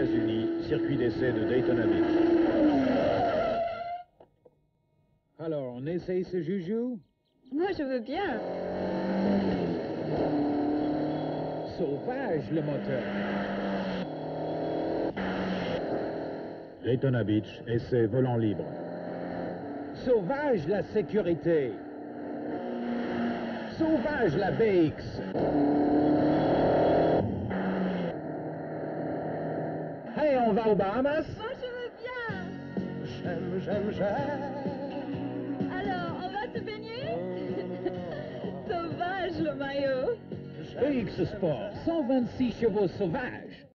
États-Unis, circuit d'essai de Daytona Beach. Alors, on essaye ce joujou Moi, je veux bien. Sauvage, le moteur. Daytona Beach, essai volant libre. Sauvage, la sécurité. Sauvage, la BX. On va aux Bahamas Moi, je veux bien. J'aime, j'aime, j'aime. Alors, on va se baigner Sauvage, le maillot. BX Sport, 126 chevaux sauvages.